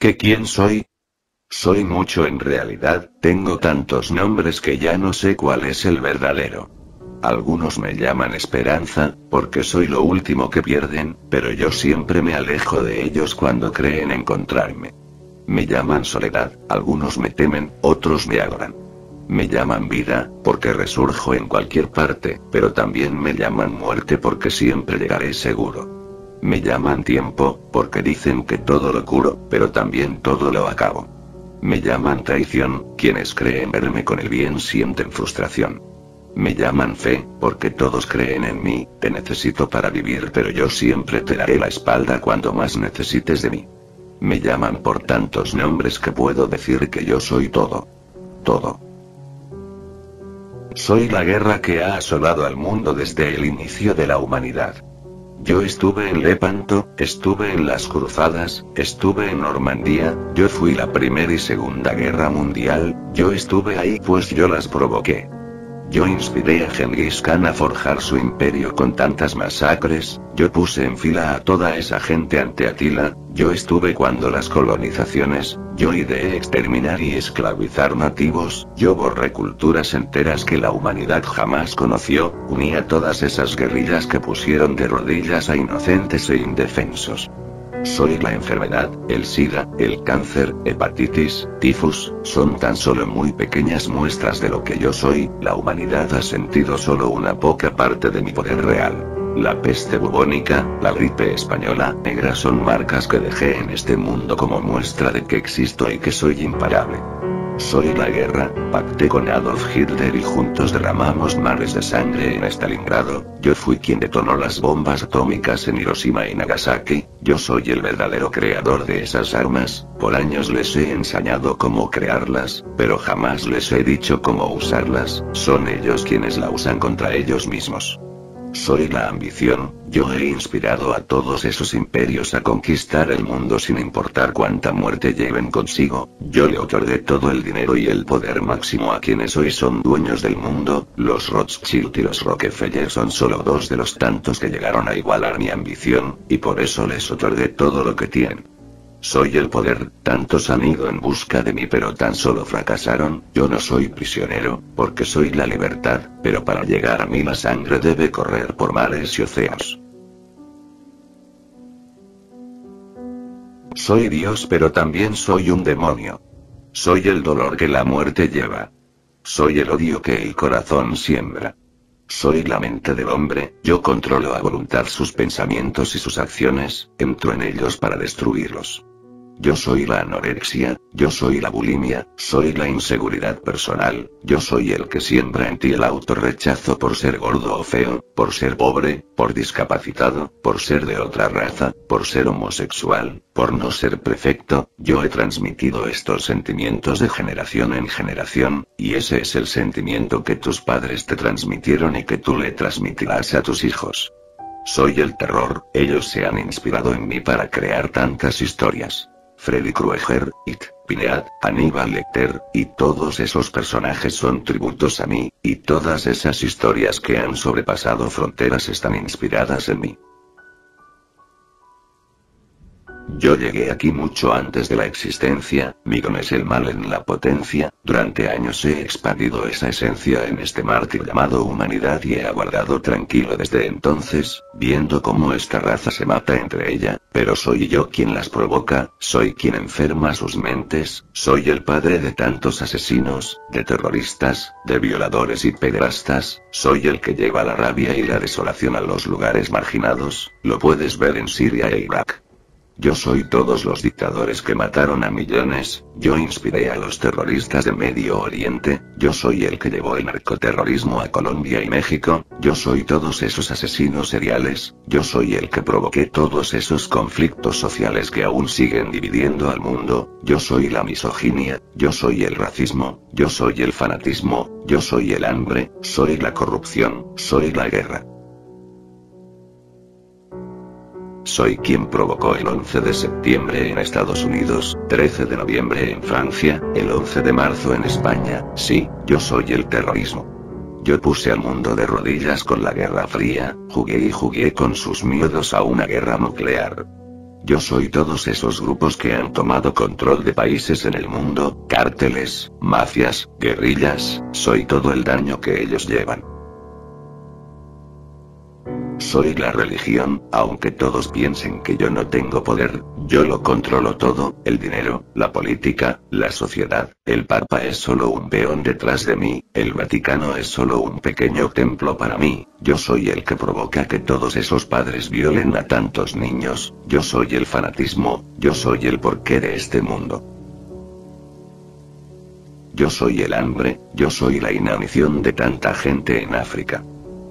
¿Qué quién soy? Soy mucho en realidad, tengo tantos nombres que ya no sé cuál es el verdadero. Algunos me llaman esperanza, porque soy lo último que pierden, pero yo siempre me alejo de ellos cuando creen encontrarme. Me llaman soledad, algunos me temen, otros me adoran. Me llaman vida, porque resurjo en cualquier parte, pero también me llaman muerte porque siempre llegaré seguro. Me llaman tiempo, porque dicen que todo lo curo, pero también todo lo acabo. Me llaman traición, quienes creen verme con el bien sienten frustración. Me llaman fe, porque todos creen en mí, te necesito para vivir pero yo siempre te daré la espalda cuando más necesites de mí. Me llaman por tantos nombres que puedo decir que yo soy todo. Todo. Soy la guerra que ha asolado al mundo desde el inicio de la humanidad. Yo estuve en Lepanto, estuve en las cruzadas, estuve en Normandía, yo fui la primera y segunda guerra mundial, yo estuve ahí pues yo las provoqué. Yo inspiré a Genghis Khan a forjar su imperio con tantas masacres, yo puse en fila a toda esa gente ante Atila, yo estuve cuando las colonizaciones, yo ideé exterminar y esclavizar nativos, yo borré culturas enteras que la humanidad jamás conoció, uní a todas esas guerrillas que pusieron de rodillas a inocentes e indefensos. Soy la enfermedad, el SIDA, el cáncer, hepatitis, tifus, son tan solo muy pequeñas muestras de lo que yo soy, la humanidad ha sentido solo una poca parte de mi poder real. La peste bubónica, la gripe española, negra son marcas que dejé en este mundo como muestra de que existo y que soy imparable. Soy la guerra, pacté con Adolf Hitler y juntos derramamos mares de sangre en Stalingrado, yo fui quien detonó las bombas atómicas en Hiroshima y Nagasaki, yo soy el verdadero creador de esas armas, por años les he enseñado cómo crearlas, pero jamás les he dicho cómo usarlas, son ellos quienes la usan contra ellos mismos. Soy la ambición, yo he inspirado a todos esos imperios a conquistar el mundo sin importar cuánta muerte lleven consigo, yo le otorgué todo el dinero y el poder máximo a quienes hoy son dueños del mundo, los Rothschild y los Rockefeller son solo dos de los tantos que llegaron a igualar mi ambición, y por eso les otorgué todo lo que tienen. Soy el poder, tantos han ido en busca de mí pero tan solo fracasaron, yo no soy prisionero, porque soy la libertad, pero para llegar a mí la sangre debe correr por mares y océanos. Soy Dios pero también soy un demonio. Soy el dolor que la muerte lleva. Soy el odio que el corazón siembra. Soy la mente del hombre, yo controlo a voluntad sus pensamientos y sus acciones, entro en ellos para destruirlos. Yo soy la anorexia, yo soy la bulimia, soy la inseguridad personal, yo soy el que siembra en ti el autorrechazo por ser gordo o feo, por ser pobre, por discapacitado, por ser de otra raza, por ser homosexual, por no ser perfecto, yo he transmitido estos sentimientos de generación en generación, y ese es el sentimiento que tus padres te transmitieron y que tú le transmitirás a tus hijos. Soy el terror, ellos se han inspirado en mí para crear tantas historias. Freddy Krueger, It, Pinead, Aníbal Lecter, y todos esos personajes son tributos a mí, y todas esas historias que han sobrepasado fronteras están inspiradas en mí. Yo llegué aquí mucho antes de la existencia, mi don es el mal en la potencia, durante años he expandido esa esencia en este mártir llamado humanidad y he aguardado tranquilo desde entonces, viendo cómo esta raza se mata entre ella, pero soy yo quien las provoca, soy quien enferma sus mentes, soy el padre de tantos asesinos, de terroristas, de violadores y pederastas, soy el que lleva la rabia y la desolación a los lugares marginados, lo puedes ver en Siria e Irak. Yo soy todos los dictadores que mataron a millones, yo inspiré a los terroristas de Medio Oriente, yo soy el que llevó el narcoterrorismo a Colombia y México, yo soy todos esos asesinos seriales, yo soy el que provoqué todos esos conflictos sociales que aún siguen dividiendo al mundo, yo soy la misoginia, yo soy el racismo, yo soy el fanatismo, yo soy el hambre, soy la corrupción, soy la guerra. Soy quien provocó el 11 de septiembre en Estados Unidos, 13 de noviembre en Francia, el 11 de marzo en España, sí, yo soy el terrorismo. Yo puse al mundo de rodillas con la Guerra Fría, jugué y jugué con sus miedos a una guerra nuclear. Yo soy todos esos grupos que han tomado control de países en el mundo, cárteles, mafias, guerrillas, soy todo el daño que ellos llevan. Soy la religión, aunque todos piensen que yo no tengo poder, yo lo controlo todo, el dinero, la política, la sociedad, el Papa es solo un peón detrás de mí, el Vaticano es solo un pequeño templo para mí, yo soy el que provoca que todos esos padres violen a tantos niños, yo soy el fanatismo, yo soy el porqué de este mundo. Yo soy el hambre, yo soy la inanición de tanta gente en África.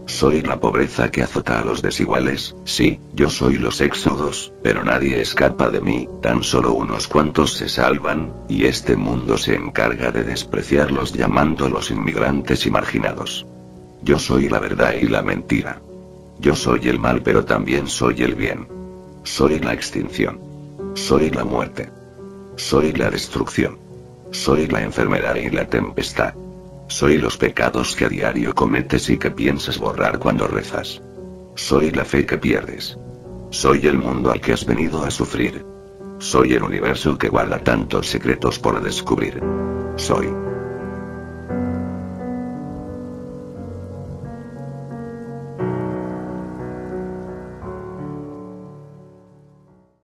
Soy la pobreza que azota a los desiguales, sí, yo soy los éxodos, pero nadie escapa de mí, tan solo unos cuantos se salvan, y este mundo se encarga de despreciarlos llamándolos inmigrantes y marginados. Yo soy la verdad y la mentira. Yo soy el mal pero también soy el bien. Soy la extinción. Soy la muerte. Soy la destrucción. Soy la enfermedad y la tempestad. Soy los pecados que a diario cometes y que piensas borrar cuando rezas. Soy la fe que pierdes. Soy el mundo al que has venido a sufrir. Soy el universo que guarda tantos secretos por descubrir. Soy.